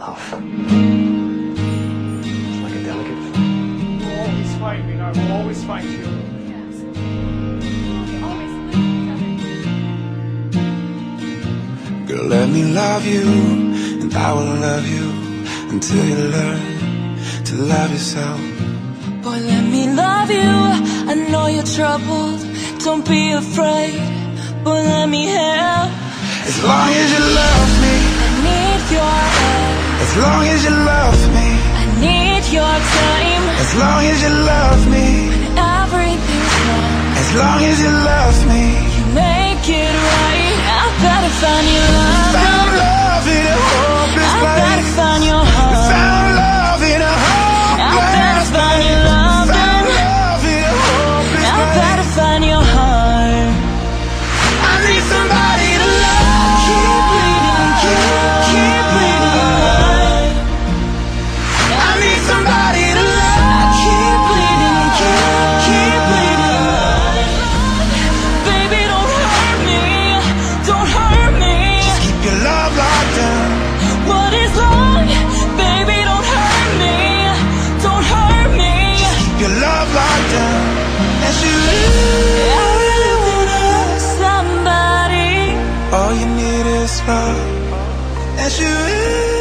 love. It's like a delicate flower. We'll always fight, you know, we'll always fight you. Yes. We always live. Girl, let me love you, and I will love you until you learn to love yourself. Boy, let me love you. I know you're troubled. Don't be afraid. but let me help. As long as you love as long as you love me, I need your time. as long as you love me, When Everything's wrong. as long as you love me. All you need is love. As you